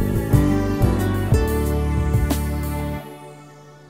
Bye.